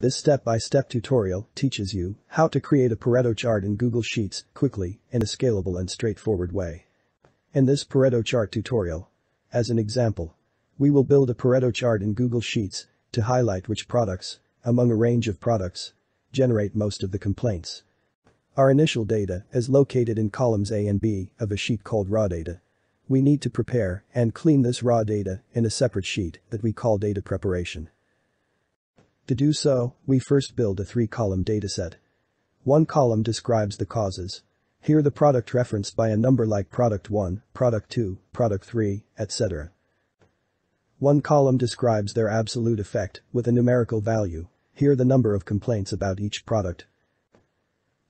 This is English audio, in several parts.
This step-by-step tutorial teaches you how to create a Pareto chart in Google Sheets quickly in a scalable and straightforward way. In this Pareto chart tutorial, as an example, we will build a Pareto chart in Google Sheets to highlight which products, among a range of products, generate most of the complaints. Our initial data is located in columns A and B of a sheet called raw data. We need to prepare and clean this raw data in a separate sheet that we call data preparation. To do so, we first build a three-column dataset. One column describes the causes. Here the product referenced by a number like product 1, product 2, product 3, etc. One column describes their absolute effect with a numerical value. Here the number of complaints about each product.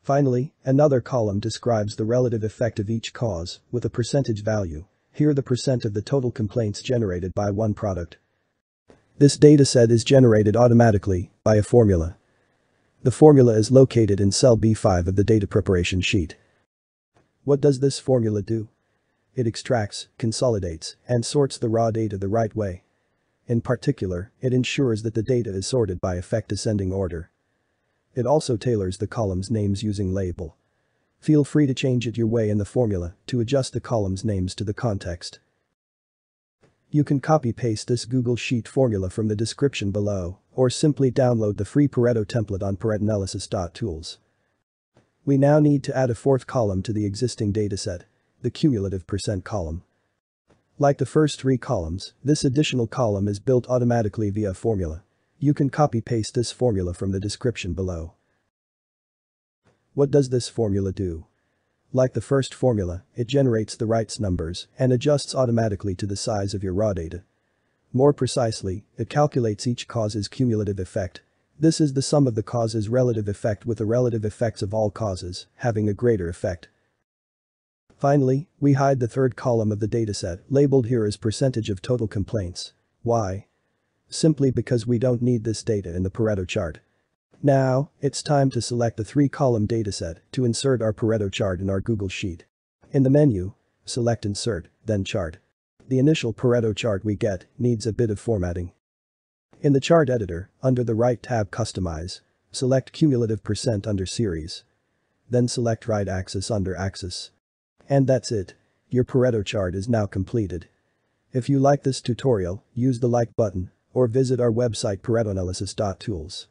Finally, another column describes the relative effect of each cause with a percentage value. Here the percent of the total complaints generated by one product. This dataset is generated automatically by a formula. The formula is located in cell B5 of the data preparation sheet. What does this formula do? It extracts, consolidates, and sorts the raw data the right way. In particular, it ensures that the data is sorted by effect ascending order. It also tailors the columns names using label. Feel free to change it your way in the formula to adjust the columns names to the context. You can copy-paste this Google Sheet formula from the description below, or simply download the free Pareto template on paretoanalysis.tools. We now need to add a fourth column to the existing dataset, the cumulative percent column. Like the first three columns, this additional column is built automatically via formula. You can copy-paste this formula from the description below. What does this formula do? Like the first formula, it generates the rights numbers and adjusts automatically to the size of your raw data. More precisely, it calculates each cause's cumulative effect. This is the sum of the cause's relative effect with the relative effects of all causes, having a greater effect. Finally, we hide the third column of the dataset, labeled here as percentage of total complaints. Why? Simply because we don't need this data in the Pareto chart. Now, it's time to select the three-column dataset to insert our Pareto chart in our Google Sheet. In the menu, select Insert, then Chart. The initial Pareto chart we get needs a bit of formatting. In the chart editor, under the right tab Customize, select Cumulative Percent under Series. Then select Right Axis under Axis. And that's it. Your Pareto chart is now completed. If you like this tutorial, use the like button or visit our website paretoanalysis.tools.